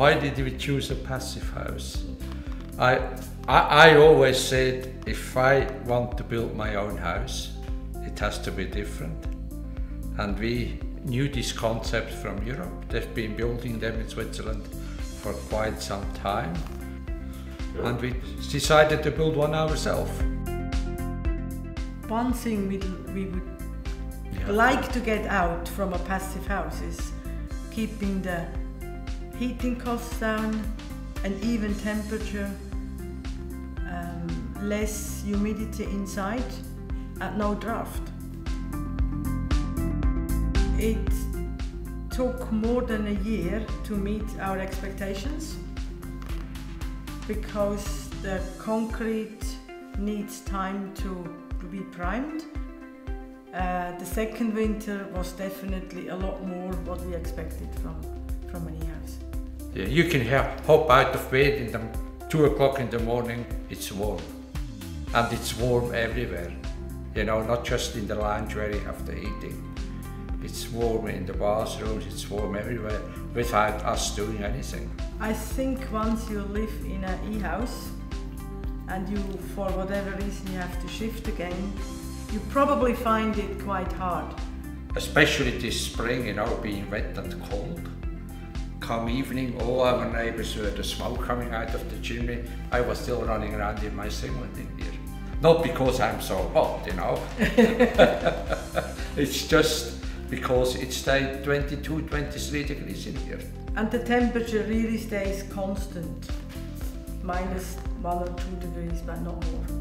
why did we choose a passive house? I, I, I always said if I want to build my own house, it has to be different. And we knew this concept from Europe. They've been building them in Switzerland for quite some time. And we decided to build one ourselves. One thing we, we would yeah. like to get out from a passive house is keeping the heating costs down, an even temperature, um, less humidity inside, and no draft. It took more than a year to meet our expectations because the concrete needs time to, be primed. Uh, the second winter was definitely a lot more what we expected from, from an eHaus. Yeah, you can have, hop out of bed in the two o'clock in the morning, it's warm. And it's warm everywhere. You know, not just in the lounge where you have the heating. It's warm in the bathrooms, it's warm everywhere without us doing anything. I think once you live in an eHaus and you, for whatever reason, you have to shift again, you probably find it quite hard. Especially this spring, you know, being wet and cold. Come evening, oh, all our neighbours heard the smoke coming out of the chimney. I was still running around in my singlet in here. Not because I'm so hot, you know. it's just because it stayed 22, 23 degrees in here. And the temperature really stays constant, minus one or two degrees, but not more.